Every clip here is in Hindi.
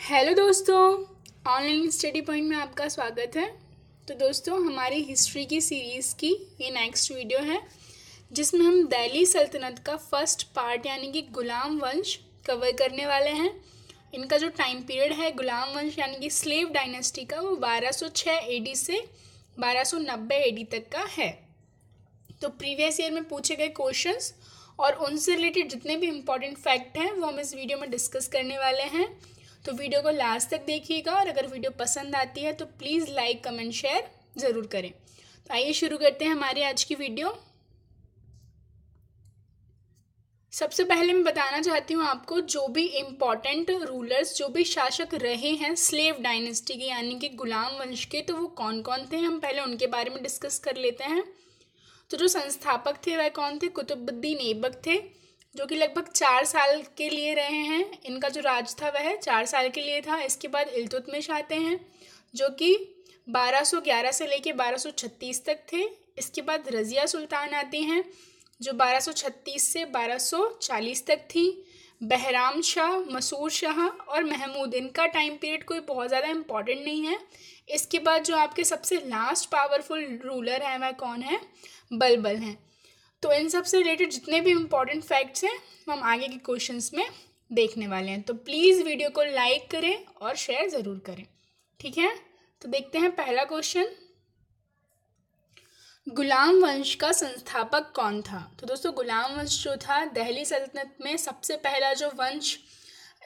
हेलो दोस्तों, ऑनलाइन स्टडी पॉइंट में आपका स्वागत है। तो दोस्तों, हमारी हिस्ट्री की सीरीज़ की ये नेक्स्ट वीडियो है, जिसमें हम दिल्ली सल्तनत का फ़र्स्ट पार्ट यानी कि गुलाम वंश कवर करने वाले हैं। इनका जो टाइम पीरियड है, गुलाम वंश, यानी कि स्लेव डायनेस्टी का, वो 1206 एडी से 1290 एडी तक का है। तो प्रीवियस ईयर में पूछे गए क्वेश्चंस और उनसे रिलेटेड जितने भी इम्पोर्टेंट फैक्ट हैं, वो हम इस वीडियो में डिस्कस करने वाले हैं। तो वीडियो को लास्ट तक देखिएगा और अगर वीडियो पसंद आती है तो प्लीज़ लाइक, कमेंट, शेयर ज़रूर करें। तो आइए शुरू करते हैं हमारी आज की वीडियो। सबसे पहले मैं बताना चाहती हूँ आपको, जो भी इंपॉर्टेंट रूलर्स जो भी शासक रहे हैं स्लेव डायनेस्टी के, यानी कि गुलाम वंश के तो वो कौन कौन थे? हम पहले उनके बारे में डिस्कस कर लेते हैं। तो जो संस्थापक थे, वह कौन थे? कुतुबुद्दीन ऐबक थे। जो कि लगभग चार साल के लिए रहे हैं। इनका जो राज था वह चार साल के लिए था। इसके बाद इल्तुतमिश आते हैं, जो कि 1211 से लेके 1236 तक थे। इसके बाद रज़िया सुल्तान आती हैं, जो 1236 से 1240 तक थी। बहराम शाह, मसूर शाह और महमूद, इनका टाइम पीरियड कोई बहुत ज़्यादा इंपॉर्टेंट नहीं है। इसके बाद जो आपके सबसे लास्ट पावरफुल रूलर हैं, वह कौन है? बलबल हैं। तो इन सबसे रिलेटेड जितने भी इम्पोर्टेंट फैक्ट्स हैं, हम आगे के क्वेश्चंस में देखने वाले हैं। तो प्लीज़ वीडियो को लाइक करें और शेयर ज़रूर करें। ठीक है? तो देखते हैं पहला क्वेश्चन गुलाम वंश का संस्थापक कौन था? तो दोस्तों, गुलाम वंश जो था, दहली सल्तनत में सबसे पहला जो वंश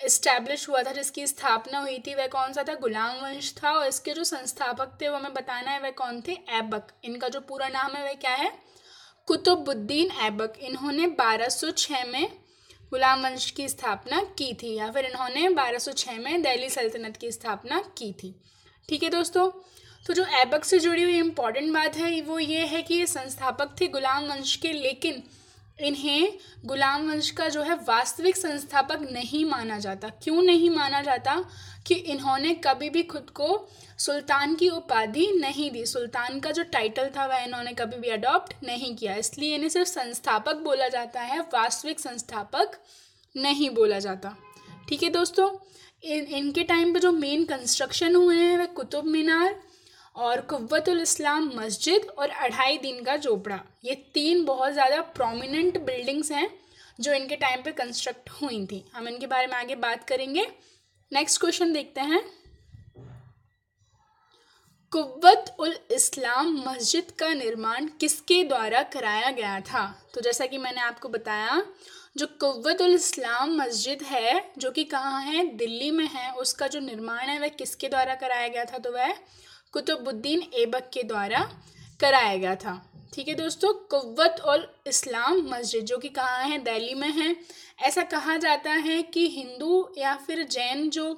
इस्टेब्लिश हुआ था, जिसकी स्थापना हुई थी, वह कौन सा था? गुलाम वंश था। और इसके जो संस्थापक थे, वो हमें बताना है, वह कौन थे? ऐबक। इनका जो पूरा नाम है, वह क्या है? कुतुबुद्दीन ऐबक, इन्होंने 1206 में गुलाम वंश की स्थापना की थी, या फिर इन्होंने 1206 में दिल्ली सल्तनत की स्थापना की थी। ठीक है दोस्तों? तो जो ऐबक से जुड़ी हुई इम्पोर्टेंट बात है, वो ये है कि ये संस्थापक थे गुलाम वंश के, लेकिन इन्हें गुलाम वंश का जो है वास्तविक संस्थापक नहीं माना जाता। क्यों नहीं माना जाता? कि इन्होंने कभी भी खुद को सुल्तान की उपाधि नहीं दी। सुल्तान का जो टाइटल था, वह इन्होंने कभी भी अडॉप्ट नहीं किया। इसलिए इन्हें सिर्फ़ संस्थापक बोला जाता है, वास्तविक संस्थापक नहीं बोला जाता। ठीक है दोस्तों? इन, इनके टाइम पे जो मेन कंस्ट्रक्शन हुए हैं, वह कुतुब मीनार और कुव्वतुल इस्लाम मस्जिद और अढ़ाई दिन का झोपड़ा। ये तीन बहुत ज़्यादा प्रोमिनेंट बिल्डिंग्स हैं जो इनके टाइम पे कंस्ट्रक्ट हुई थी। हम इनके बारे में आगे बात करेंगे। नेक्स्ट क्वेश्चन देखते हैं। कुत उल इस्लाम मस्जिद का निर्माण किसके द्वारा कराया गया था? तो जैसा कि मैंने आपको बताया, जो कुव्वत उल इस्लाम मस्जिद है, जो कि कहाँ है? दिल्ली में है, उसका जो निर्माण है, वह किसके द्वारा कराया गया था? तो वह कुतुबुद्दीन ऐबक के द्वारा कराया गया था। ठीक है दोस्तों, कुव्वत और इस्लाम मस्जिद, जो कि कहाँ है? दिल्ली में है। ऐसा कहा जाता है कि हिंदू या फिर जैन जो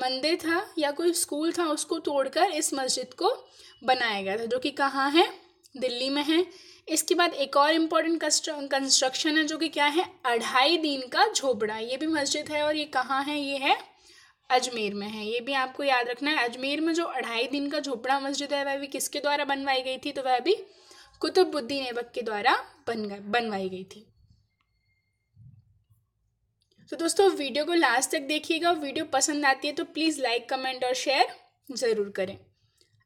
मंदिर था या कोई स्कूल था, उसको तोड़कर इस मस्जिद को बनाया गया था, जो कि कहाँ है? दिल्ली में है। इसके बाद एक और इम्पोर्टेंट कंस्ट्रक्शन है, जो कि क्या है? अढ़ाई दिन का झोपड़ा। ये भी मस्जिद है और ये कहाँ है? ये है अजमेर में है। ये भी आपको याद रखना है, अजमेर में जो अढ़ाई दिन का झोपड़ा मस्जिद है, वह भी किसके द्वारा बनवाई गई थी? तो वह भी कुतुबुद्दीन ऐबक के द्वारा बन बनवाई गई थी। तो दोस्तों, वीडियो को लास्ट तक देखिएगा वीडियो पसंद आती है तो प्लीज़ लाइक, कमेंट और शेयर ज़रूर करें।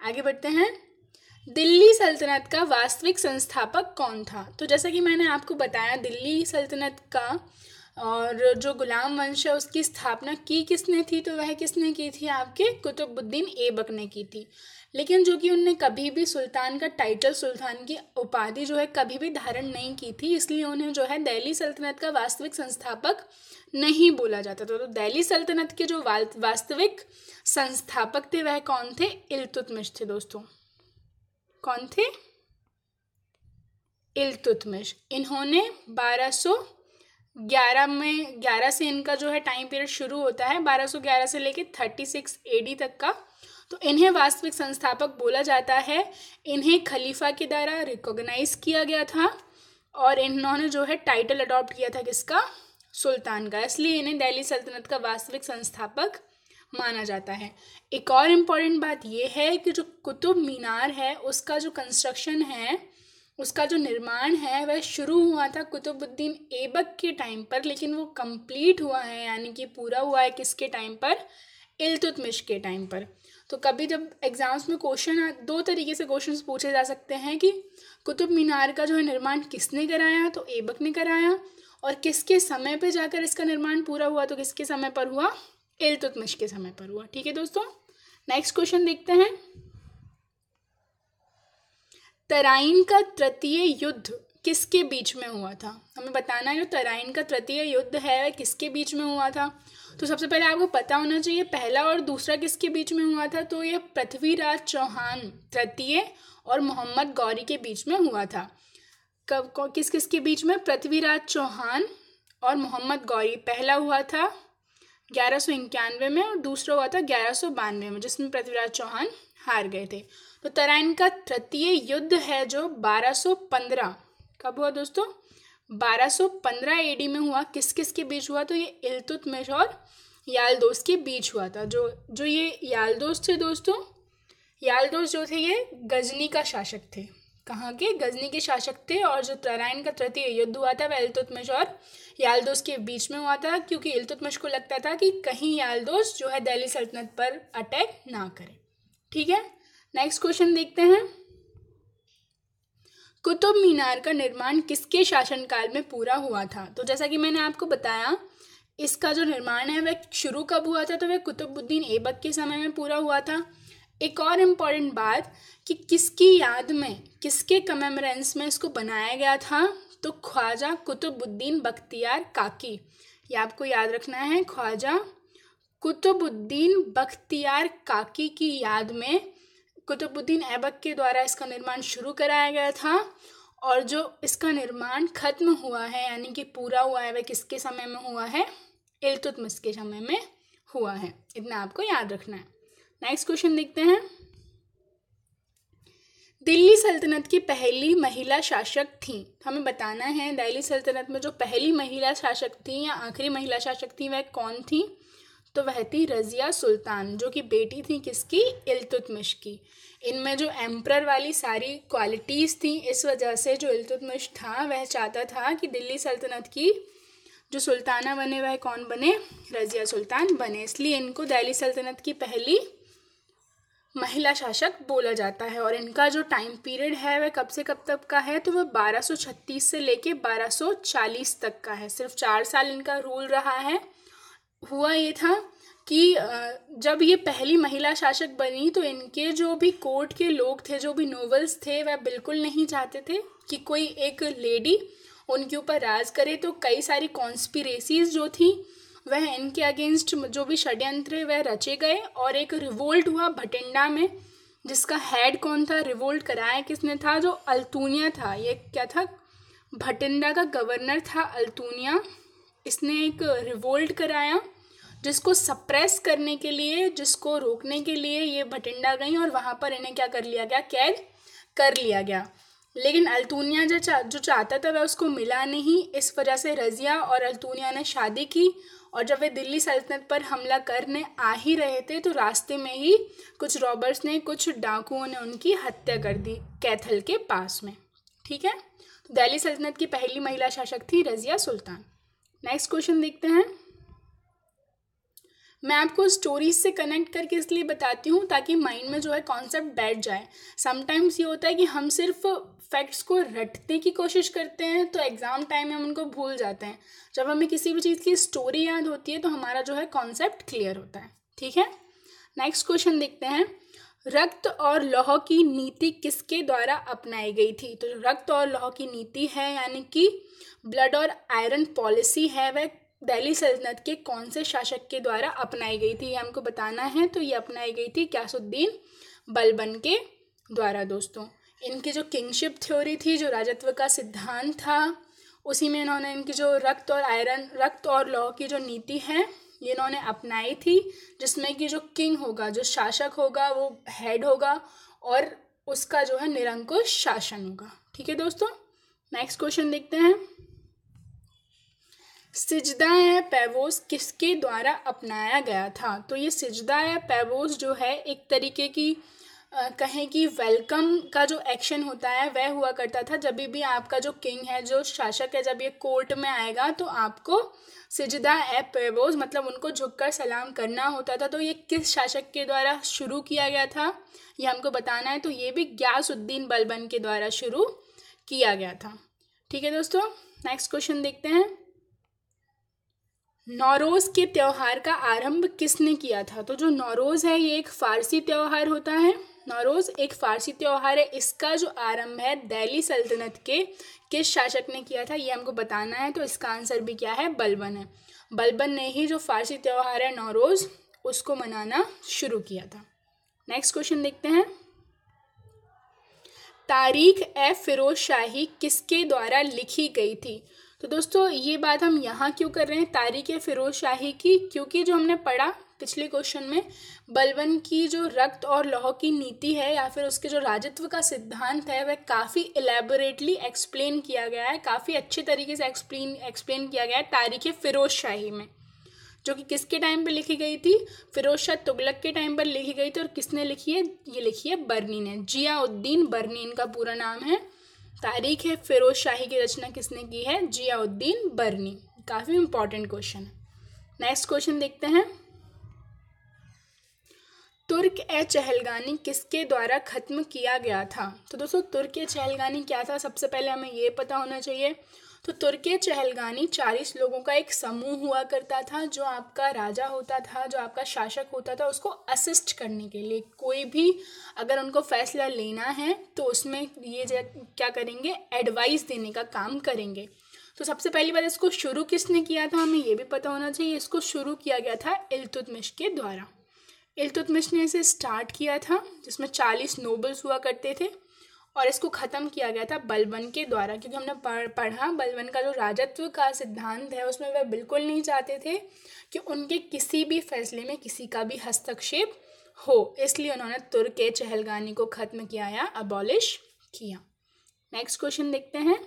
आगे बढ़ते हैं। दिल्ली सल्तनत का वास्तविक संस्थापक कौन था? तो जैसा कि मैंने आपको बताया, दिल्ली सल्तनत का और जो गुलाम वंश है, उसकी स्थापना की किसने थी? तो वह किसने की थी? आपके कुतुबुद्दीन ऐबक ने की थी। लेकिन जो कि उनने कभी भी सुल्तान का टाइटल सुल्तान की उपाधि जो है, कभी भी धारण नहीं की थी, इसलिए उन्हें जो है, दिल्ली सल्तनत का वास्तविक संस्थापक नहीं बोला जाता था। तो दिल्ली सल्तनत के जो वास्तविक संस्थापक थे, वह कौन थे? इल्तुतमिश थे दोस्तों। कौन थे? इल्तुतमिश। इन्होंने बारह सौ ग्यारह में, ग्यारह से इनका जो है टाइम पीरियड शुरू होता है, बारह सौ ग्यारह से लेके थर्टी सिक्स ए तक का। तो इन्हें वास्तविक संस्थापक बोला जाता है। इन्हें खलीफा के द्वारा रिकॉग्नाइज किया गया था और इन्होंने जो है टाइटल अडॉप्ट किया था किसका? सुल्तान का। इसलिए इन्हें दिल्ली सल्तनत का वास्तविक संस्थापक माना जाता है। एक और इंपॉर्टेंट बात यह है कि जो कुतुब मीनार है, उसका जो कंस्ट्रक्शन है उसका जो निर्माण है, वह शुरू हुआ था कुतुबुद्दीन ऐबक के टाइम पर, लेकिन वो कंप्लीट हुआ है, यानी कि पूरा हुआ है किसके टाइम पर? इल्तुतमिश के टाइम पर। तो कभी जब एग्ज़ाम्स में क्वेश्चन दो तरीके से क्वेश्चंस पूछे जा सकते हैं कि कुतुब मीनार का जो है निर्माण किसने कराया? तो एबक ने कराया। और किसके समय पे जाकर इसका निर्माण पूरा हुआ? तो किसके समय पर हुआ? इल्तुतमिश के समय पर हुआ। ठीक है दोस्तों? नेक्स्ट क्वेश्चन देखते हैं। तराइन का तृतीय युद्ध किसके बीच में हुआ था? हमें बताना है, जो तराइन का तृतीय युद्ध है वह किसके बीच में हुआ था? तो सबसे पहले आपको पता होना चाहिए, पहला और दूसरा किसके बीच में हुआ था? तो ये पृथ्वीराज चौहान तृतीय और मोहम्मद गौरी के बीच में हुआ था। कब किस किस के बीच में? पृथ्वीराज चौहान और मोहम्मद गौरी। पहला हुआ था ग्यारह सौ इक्यानवे में और दूसरा हुआ था ग्यारह सौ बानवे में, जिसमें पृथ्वीराज चौहान हार गए थे। तो तराइन का तृतीय युद्ध है जो बारह सौ पंद्रह, कब हुआ दोस्तों? बारह सौ पंद्रह एडी में हुआ। किस किस के बीच हुआ? तो ये इल्तुतमिश और यालदोस के बीच हुआ था। जो जो ये यालदोस थे दोस्तों यालदोस जो थे ये गजनी का शासक थे। कहाँ के? गजनी के शासक थे और जो तराइन का तृतीय युद्ध हुआ था, वह इल्तुतमिश और यालदोस के बीच में हुआ था, क्योंकि इल्तुतमिश को लगता था कि कहीं यालदोस जो है दिल्ली सल्तनत पर अटैक ना करे। ठीक है? नेक्स्ट क्वेश्चन देखते हैं। कुतुब मीनार का निर्माण किसके शासनकाल में पूरा हुआ था? तो जैसा कि मैंने आपको बताया, इसका जो निर्माण है, वह शुरू कब हुआ था? तो वह कुतुबुद्दीन ऐबक के समय में पूरा हुआ था। एक और इंपॉर्टेंट बात कि किसकी याद में, किसके कमेमरेंस में इसको बनाया गया था? तो ख्वाजा कुतुबुद्दीन बख्तियार काकी। ये आपको याद रखना है, ख्वाजा कुतुबुद्दीन बख्तियार काकी की याद में कुतुबुद्दीन ऐबक के द्वारा इसका निर्माण शुरू कराया गया था और जो इसका निर्माण खत्म हुआ है, यानी कि पूरा हुआ है, वह किसके समय में हुआ है? इल्तुतमिश के समय में हुआ है। इतना आपको याद रखना है। नेक्स्ट क्वेश्चन देखते हैं। दिल्ली सल्तनत की पहली महिला शासक थी। हमें बताना है, दिल्ली सल्तनत में जो पहली महिला शासक थी या आखिरी महिला शासक थी, वह कौन थी? तो वह थी रज़िया सुल्तान, जो कि बेटी थी किसकी? इल्तुतमिश की। इनमें जो एम्प्रर वाली सारी क्वालिटीज़ थी, इस वजह से जो इल्तुतमिश था, वह चाहता था कि दिल्ली सल्तनत की जो सुल्ताना बने, वह कौन बने? रज़िया सुल्तान बने। इसलिए इनको दिल्ली सल्तनत की पहली महिला शासक बोला जाता है और इनका जो टाइम पीरियड है, वह कब से कब तक का है? तो वह 1236 से लेके 1240 तक का है। सिर्फ़ चार साल इनका रूल रहा है। हुआ ये था कि जब ये पहली महिला शासक बनी तो इनके जो भी कोर्ट के लोग थे, जो भी नोवेल्स थे, वह बिल्कुल नहीं चाहते थे कि कोई एक लेडी उनके ऊपर राज करे। तो कई सारी कॉन्स्पिरेसीज जो थी, वह इनके अगेंस्ट जो भी षड्यंत्र वह रचे गए और एक रिवोल्ट हुआ भटिंडा में, जिसका हेड कौन था? रिवोल्ट कराया किसने था? जो अल्तूनिया था। ये क्या था? भटिंडा का गवर्नर था अल्तूनिया। इसने एक रिवोल्ट कराया। जिसको सप्रेस करने के लिए जिसको रोकने के लिए ये भटिंडा गई और वहाँ पर इन्हें क्या कर लिया गया? कैद कर लिया गया। लेकिन अल्तूनिया जो चा, जो चाहता था वह उसको मिला नहीं। इस वजह से रज़िया और अल्तूनिया ने शादी की और जब वे दिल्ली सल्तनत पर हमला करने आ ही रहे थे तो रास्ते में ही कुछ रॉबर्स ने कुछ डाकुओं ने उनकी हत्या कर दी कैथल के पास में। ठीक है? तो दिल्ली सल्तनत की पहली महिला शासक थी रज़िया सुल्तान। नेक्स्ट क्वेश्चन देखते हैं। मैं आपको स्टोरीज से कनेक्ट करके इसलिए बताती हूँ ताकि माइंड में जो है कॉन्सेप्ट बैठ जाए। समटाइम्स ये होता है कि हम सिर्फ़ फैक्ट्स को रटने की कोशिश करते हैं तो एग्ज़ाम टाइम में हम उनको भूल जाते हैं। जब हमें किसी भी चीज़ की स्टोरी याद होती है तो हमारा जो है कॉन्सेप्ट क्लियर होता है। ठीक है? नेक्स्ट क्वेश्चन देखते हैं। रक्त और लौह की नीति किसके द्वारा अपनाई गई थी? तो रक्त और लौह की नीति है, यानी कि ब्लड और आयरन पॉलिसी है, वह दिल्ली सल्तनत के कौन से शासक के द्वारा अपनाई गई थी? ये हमको बताना है। तो ये अपनाई गई थी क्यासुद्दीन बलबन के द्वारा, दोस्तों। इनकी जो किंगशिप थ्योरी थी, जो राजत्व का सिद्धांत था, उसी में इन्होंने इनकी जो रक्त और आयरन, रक्त और लॉ की जो नीति है, ये इन्होंने अपनाई थी, जिसमें कि जो किंग होगा, जो शासक होगा, वो हेड होगा और उसका जो है निरंकुश शासन होगा। ठीक है, दोस्तों? नेक्स्ट क्वेश्चन देखते हैं। सिजदा या पैवोस किसके द्वारा अपनाया गया था? तो ये सिजदा या पैवोस जो है, एक तरीके की कहें कि वेलकम का जो एक्शन होता है, वह हुआ करता था। जब भी आपका जो किंग है, जो शासक है, जब ये कोर्ट में आएगा तो आपको सिजदा ए पेबोज मतलब उनको झुककर सलाम करना होता था। तो ये किस शासक के द्वारा शुरू किया गया था? ये हमको बताना है। तो ये भी ग्यासुद्दीन बलबन के द्वारा शुरू किया गया था। ठीक है दोस्तों नेक्स्ट क्वेश्चन देखते हैं। नौरोज़ के त्यौहार का आरंभ किसने किया था? तो जो नौरोज़ है, ये एक फ़ारसी त्यौहार होता है। नौरोज़ एक फ़ारसी त्यौहार है। इसका जो आरंभ है, दिल्ली सल्तनत के किस शासक ने किया था, ये हमको बताना है। तो इसका आंसर भी क्या है? बलबन है। बलबन ने ही जो फ़ारसी त्यौहार है, नौरोज़, उसको मनाना शुरू किया था। नेक्स्ट क्वेश्चन देखते हैं। तारीख ए फिरोज शाही किसके द्वारा लिखी गई थी? तो दोस्तों, ये बात हम यहाँ क्यों कर रहे हैं? तारीख फिरोज शाही की, क्योंकि जो हमने पढ़ा पिछले क्वेश्चन में बलबन की जो रक्त और लौह की नीति है या फिर उसके जो राजत्व का सिद्धांत है, वह काफ़ी एलेबोरेटली एक्सप्लेन किया गया है, काफ़ी अच्छे तरीके से एक्सप्लेन एक्सप्लेन किया गया है तारीख फिरोज शाही में, जो कि किसके टाइम पर लिखी गई थी? फिरोज शाह तुगलक के टाइम पर लिखी गई थी और किसने लिखी है? ये लिखी है बर्नी ने, जियाउद्दीन बर्नी, इनका पूरा नाम है। तारीख है फिरोज शाही की रचना किसने की है? जियाउद्दीन बर्नी। काफ़ी इंपॉर्टेंट क्वेश्चन नेक्स्ट क्वेश्चन देखते हैं। तुर्क ए चहलगानी किसके द्वारा ख़त्म किया गया था? तो दोस्तों, तुर्क ए चहलगानी क्या था? सबसे पहले हमें ये पता होना चाहिए तो तुर्की चहलगानी चालीस लोगों का एक समूह हुआ करता था, जो आपका राजा होता था, जो आपका शासक होता था, उसको असिस्ट करने के लिए। कोई भी अगर उनको फैसला लेना है तो उसमें ये क्या करेंगे? एडवाइस देने का काम करेंगे। तो सबसे पहली बात, इसको शुरू किसने किया था? हमें ये भी पता होना चाहिए, इसको शुरू किया गया था इल्तुतमिश के द्वारा। इल्तुतमिश ने इसे स्टार्ट किया था, जिसमें चालीस नोबल्स हुआ करते थे। और इसको ख़त्म किया गया था बलबन के द्वारा, क्योंकि हमने पढ़ा बलबन का जो राजत्व का सिद्धांत है, उसमें वह बिल्कुल नहीं चाहते थे कि उनके किसी भी फैसले में किसी का भी हस्तक्षेप हो। इसलिए उन्होंने तुर्क चहलगानी को ख़त्म किया या अबॉलिश किया। नेक्स्ट क्वेश्चन देखते हैं।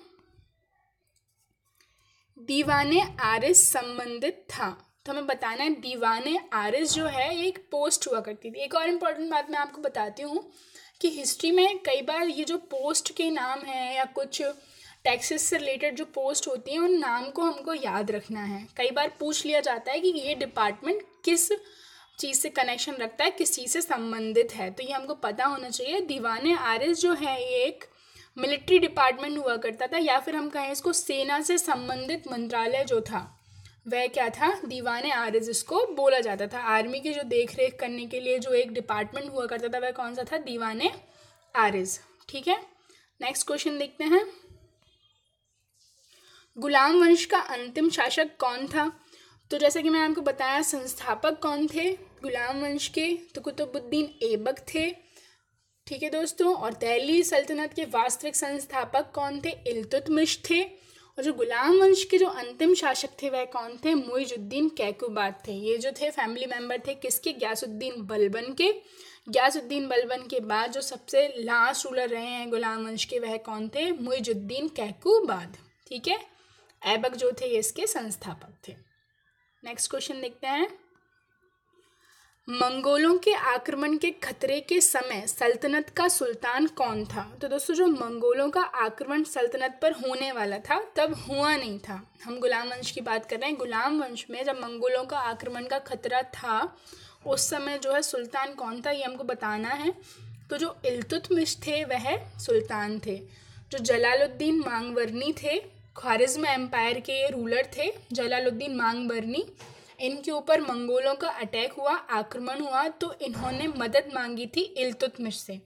दीवाने आरिस संबंधित था। तो हमें बताना है, दीवाने आरिस जो है, ये एक पोस्ट हुआ करती थी। एक और इम्पोर्टेंट बात मैं आपको बताती हूँ कि हिस्ट्री में कई बार ये जो पोस्ट के नाम हैं या कुछ टैक्सेस से रिलेटेड जो पोस्ट होती हैं, उन नाम को हमको याद रखना है। कई बार पूछ लिया जाता है कि ये डिपार्टमेंट किस चीज़ से कनेक्शन रखता है, किस चीज़ से संबंधित है। तो ये हमको पता होना चाहिए, दीवाने आर एस जो है, ये एक मिलिट्री डिपार्टमेंट हुआ करता था, या फिर हम कहें इसको सेना से संबंधित मंत्रालय जो था। वह क्या था? दीवान आर एस जिसको बोला जाता था। आर्मी की जो देख रेख करने के लिए जो एक डिपार्टमेंट हुआ करता था, वह कौन सा था? दीवान आर एस ठीक है? नेक्स्ट क्वेश्चन देखते हैं। गुलाम वंश का अंतिम शासक कौन था? तो जैसे कि मैंने आपको बताया, संस्थापक कौन थे? गुलाम वंश के तो कुतुबुद्दीन ऐबक थे। ठीक है दोस्तों? और दिल्ली सल्तनत के वास्तविक संस्थापक कौन थे? इल्तुतमिश थे। और जो गुलाम वंश के जो अंतिम शासक थे वह कौन थे? मुइजुद्दीन कैकुबाद थे। ये जो थे फैमिली मेंबर थे, किसके? ग्यासुद्दीन बलबन के। ग्यासुद्दीन बलबन के बाद जो सबसे लास्ट रूलर रहे हैं गुलाम वंश के, वह कौन थे? मुइजुद्दीन कैकुबाद। ठीक है? ऐबक जो थे, ये इसके संस्थापक थे। नेक्स्ट क्वेश्चन देखते हैं। मंगोलों के आक्रमण के खतरे के समय सल्तनत का सुल्तान कौन था? तो दोस्तों, जो मंगोलों का आक्रमण सल्तनत पर होने वाला था, तब हुआ नहीं था। हम गुलाम वंश की बात कर रहे हैं। गुलाम वंश में जब मंगोलों का आक्रमण का खतरा था, उस समय जो है सुल्तान कौन था, ये हमको बताना है। तो जो इल्तुतमिश थे, वह सुल्तान थे। जो जलालुद्दीन मांगवरनी थे, ख्वारिज्म एम्पायर के रूलर थे, जलालुद्दीन मांगवरनी इनके ऊपर मंगोलों का अटैक हुआ, आक्रमण हुआ तो इन्होंने मदद मांगी थी इल्तुतमिश से।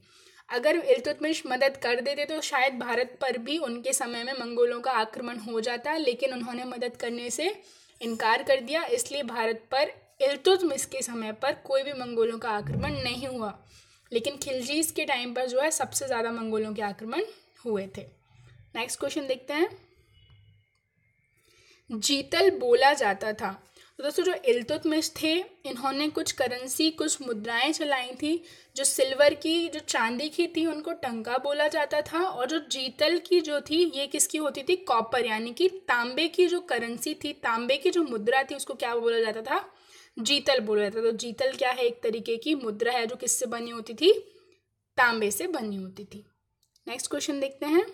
अगर इल्तुतमिश मदद कर देते तो शायद भारत पर भी उनके समय में मंगोलों का आक्रमण हो जाता, लेकिन उन्होंने मदद करने से इनकार कर दिया, इसलिए भारत पर इल्तुतमिश के समय पर कोई भी मंगोलों का आक्रमण नहीं हुआ। लेकिन खिलजीज के टाइम पर जो है, सबसे ज़्यादा मंगोलों के आक्रमण हुए थे। नेक्स्ट क्वेश्चन देखते हैं। जीतल बोला जाता था। तो दोस्तों, जो इल्तुतमिश थे, इन्होंने कुछ करेंसी कुछ मुद्राएँ चलाई थी, जो सिल्वर की, जो चांदी की थी, उनको टंका बोला जाता था, और जो जीतल की जो थी, ये किसकी होती थी? कॉपर यानी कि तांबे की जो करेंसी थी, तांबे की जो मुद्रा थी, उसको क्या बोला जाता था? जीतल बोला जाता था। तो जीतल क्या है एक तरीके की? मुद्रा है जो किससे बनी होती थी? तांबे से बनी होती थी। नेक्स्ट क्वेश्चन देखते हैं।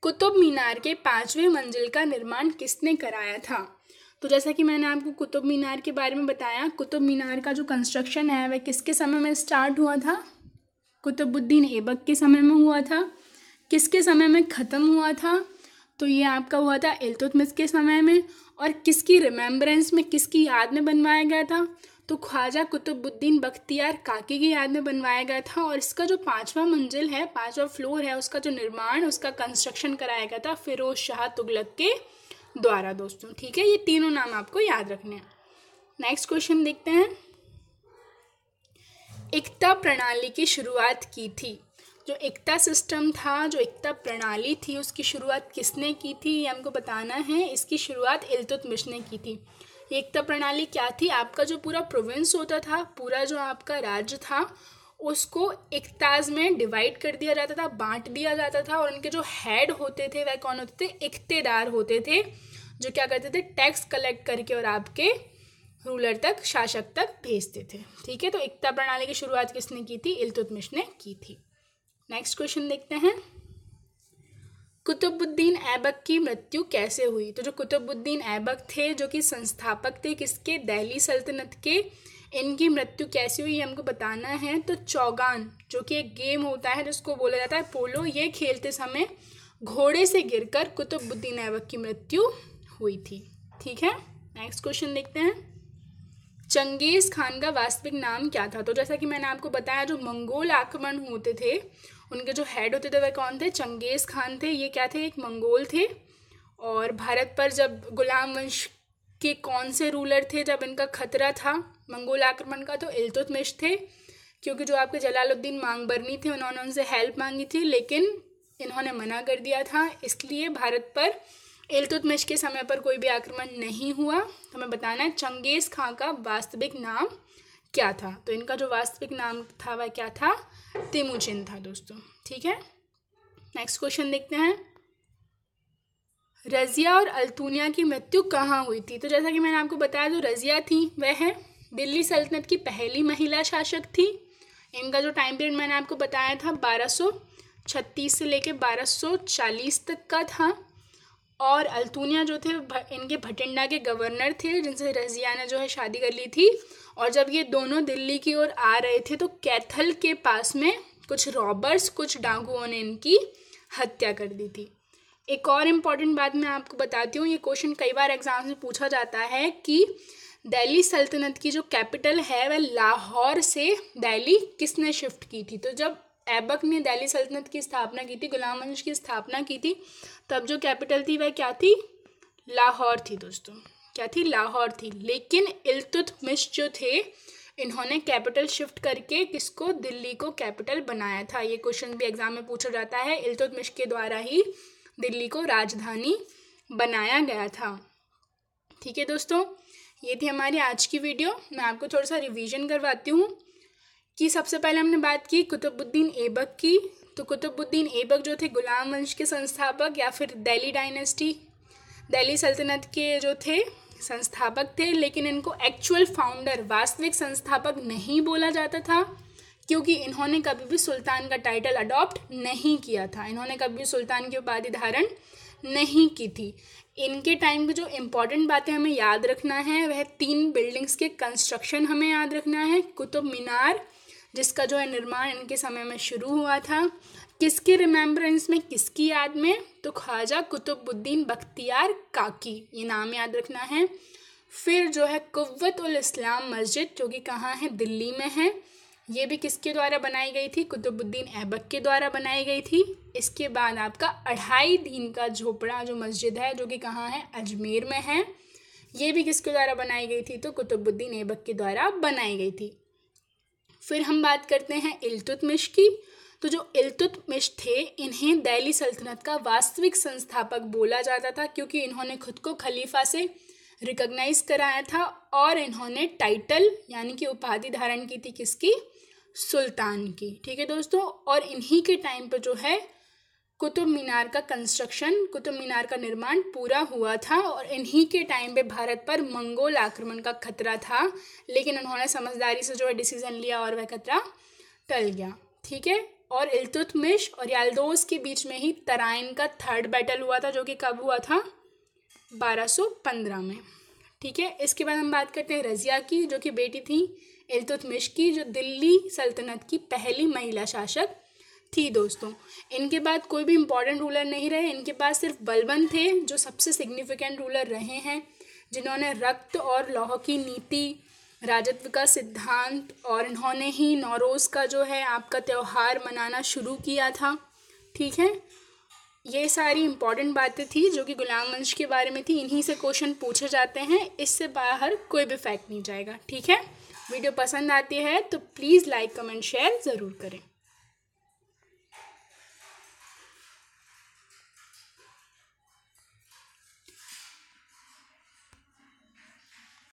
कुतुब मीनार के पाँचवें मंजिल का निर्माण किसने कराया था? तो जैसा कि मैंने आपको कुतुब मीनार के बारे में बताया, कुतुब मीनार का जो कंस्ट्रक्शन है, वह किसके समय में स्टार्ट हुआ था? कुतुबुद्दीन ऐबक के समय में हुआ था। किसके समय में ख़त्म हुआ था? तो ये आपका हुआ था इल्तुतमिश के समय में। और किसकी रिमेम्बरेंस में, किसकी याद में बनवाया गया था? तो ख्वाजा कुतुबुद्दीन बख्तियार काकी की याद में बनवाया गया था। और इसका जो पांचवा मंजिल है, पांचवा फ्लोर है, उसका जो निर्माण, उसका कंस्ट्रक्शन कराया गया था फिरोज शाह तुगलक के। द्वारा दोस्तों, ठीक है? ये तीनों नाम आपको याद रखने हैं। नेक्स्ट क्वेश्चन देखते हैं। एकता प्रणाली की शुरुआत की थी। जो एकता सिस्टम था, जो एकता प्रणाली थी, उसकी शुरुआत किसने की थी? ये हमको बताना है। इसकी शुरुआत इल्तुतमिश ने की थी। एकता प्रणाली क्या थी? आपका जो पूरा प्रोविंस होता था, पूरा जो आपका राज्य था उसको इकताज में डिवाइड कर दिया जाता था, बांट दिया जाता था और उनके जो हेड होते थे, वह कौन होते थे? इख्तेदार होते थे, जो क्या करते थे? टैक्स कलेक्ट करके और आपके रूलर तक, शासक तक भेजते थे। ठीक है तो एकता प्रणाली की शुरुआत किसने की थी? इल्तुतमिश ने की थी। नेक्स्ट क्वेश्चन देखते हैं। कुतुबुद्दीन ऐबक की मृत्यु कैसे हुई? तो जो कुतुबुद्दीन ऐबक थे, जो कि संस्थापक थे, किसके? दिल्ली सल्तनत के इनकी मृत्यु कैसी हुई हमको बताना है। तो चौगान, जो कि एक गेम होता है, जिसको बोला जाता है पोलो, ये खेलते समय घोड़े से गिरकर कुतुबुद्दीन ऐबक की मृत्यु हुई थी। ठीक है? नेक्स्ट क्वेश्चन देखते हैं। चंगेज़ खान का वास्तविक नाम क्या था? तो जैसा कि मैंने आपको बताया, जो मंगोल आक्रमण होते थे, उनके जो हेड होते थे वह कौन थे? चंगेज़ खान थे। ये क्या थे? एक मंगोल थे। और भारत पर जब गुलाम वंश के कौन से रूलर थे जब इनका खतरा था मंगोल आक्रमण का तो इल्तुतमिश थे, क्योंकि जो आपके जलालुद्दीन मांगबरनी थे, उन्होंने उनसे हेल्प मांगी थी, लेकिन इन्होंने मना कर दिया था। इसलिए भारत पर इल्तुतमिश के समय पर कोई भी आक्रमण नहीं हुआ। तो हमें बताना है, चंगेज़ खां का वास्तविक नाम क्या था? तो इनका जो वास्तविक नाम था, वह क्या था? तिमुचिन था, दोस्तों। ठीक है? नेक्स्ट क्वेश्चन देखते हैं। रज़िया और अल्तुनिया की मृत्यु कहाँ हुई थी? तो जैसा कि मैंने आपको बताया, जो रज़िया थी, वह है दिल्ली सल्तनत की पहली महिला शासक थी। इनका जो टाइम पीरियड मैंने आपको बताया था, बारह सौ छत्तीस से लेकर बारह सौ चालीस तक का था। और अल्तुनिया जो थे इनके भटिंडा के गवर्नर थे, जिनसे रज़िया ने जो है शादी कर ली थी। और जब ये दोनों दिल्ली की ओर आ रहे थे तो कैथल के पास में कुछ रॉबर्स कुछ डाकुओं ने इनकी हत्या कर दी थी। एक और इंपॉर्टेंट बात मैं आपको बताती हूँ, ये क्वेश्चन कई बार एग्ज़ाम में पूछा जाता है कि दिल्ली सल्तनत की जो कैपिटल है, वह लाहौर से दिल्ली किसने शिफ्ट की थी? तो जब ऐबक ने दिल्ली सल्तनत की स्थापना की थी, गुलाम वंश की स्थापना की थी, तब जो कैपिटल थी, वह क्या थी? लाहौर थी दोस्तों। क्या थी? लाहौर थी। लेकिन इल्तुतमिश जो थे, इन्होंने कैपिटल शिफ्ट करके किसको? दिल्ली को कैपिटल बनाया था। ये क्वेश्चन भी एग्ज़ाम में पूछा जाता है। इल्तुतमिश के द्वारा ही दिल्ली को राजधानी बनाया गया था। ठीक है दोस्तों, ये थी हमारी आज की वीडियो। मैं आपको थोड़ा सा रिवीजन करवाती हूँ कि सबसे पहले हमने बात की कुतुबुद्दीन ऐबक की। तो कुतुबुद्दीन ऐबक जो थे, गुलाम वंश के संस्थापक या फिर दिल्ली डायनेस्टी दिल्ली सल्तनत के जो थे, संस्थापक थे, लेकिन इनको एक्चुअल फाउंडर वास्तविक संस्थापक नहीं बोला जाता था। क्योंकि इन्होंने कभी भी सुल्तान का टाइटल अडॉप्ट नहीं किया था। इन्होंने कभी भी सुल्तान की उपाधि धारण नहीं की थी। इनके टाइम की जो इम्पोर्टेंट बातें हमें याद रखना है, वह तीन बिल्डिंग्स के कंस्ट्रक्शन हमें याद रखना है। कुतुब मीनार, जिसका जो है निर्माण इनके समय में शुरू हुआ था। किसके रिमेम्बरेंस में, किसकी याद में? तो ख्वाजा कुतुबुद्दीन बख्तियार काकी, ये नाम याद रखना है। फिर जो है कुत उल इस्लाम मस्जिद, जो कि कहाँ है? दिल्ली में है। ये भी किसके द्वारा बनाई गई थी? कुतुबुद्दीन ऐबक के द्वारा बनाई गई थी। इसके बाद आपका अढ़ाई दिन का झोपड़ा जो मस्जिद है, जो कि कहाँ है? अजमेर में है। ये भी किसके द्वारा बनाई गई थी? तो कुतुबुद्दीन ऐबक के द्वारा बनाई गई थी। फिर हम बात करते हैं इल्तुतमिश की। तो जो इल्तुतमिश थे, इन्हें दिल्ली सल्तनत का वास्तविक संस्थापक बोला जाता था, क्योंकि इन्होंने खुद को खलीफा से रिकॉग्नाइज कराया था और इन्होंने टाइटल यानी कि उपाधि धारण की थी किसकी? सुल्तान की, ठीक है दोस्तों? और इन्हीं के टाइम पर जो है, कुतुब मीनार का कंस्ट्रक्शन कुतुब मीनार का निर्माण पूरा हुआ था और इन्हीं के टाइम पे भारत पर मंगोल आक्रमण का खतरा था, लेकिन उन्होंने समझदारी से जो है डिसीज़न लिया और वह खतरा टल गया, ठीक है? और इल्तुतमिश और यालदोस के बीच में ही तराइन का थर्ड बैटल हुआ था, जो कि कब हुआ था? 1215 में, ठीक है? इसके बाद हम बात करते हैं रज़िया की, जो कि बेटी थी इल्तुतमिश की, जो दिल्ली सल्तनत की पहली महिला शासक थी दोस्तों। इनके बाद कोई भी इम्पोर्टेंट रूलर नहीं रहे। इनके पास सिर्फ़ बलबन थे, जो सबसे सिग्निफिकेंट रूलर रहे हैं, जिन्होंने रक्त और लौह की नीति, राजत्व का सिद्धांत और इन्होंने ही नौरोज़ का जो है आपका त्यौहार मनाना शुरू किया था। ठीक है? ये सारी इंपॉर्टेंट बातें थी, जो कि गुलाम वंश के बारे में थी। इन्हीं से क्वेश्चन पूछे जाते हैं। इससे बाहर कोई भी फैक्ट नहीं जाएगा। ठीक है? वीडियो पसंद आती है तो प्लीज़ लाइक कमेंट शेयर ज़रूर करें।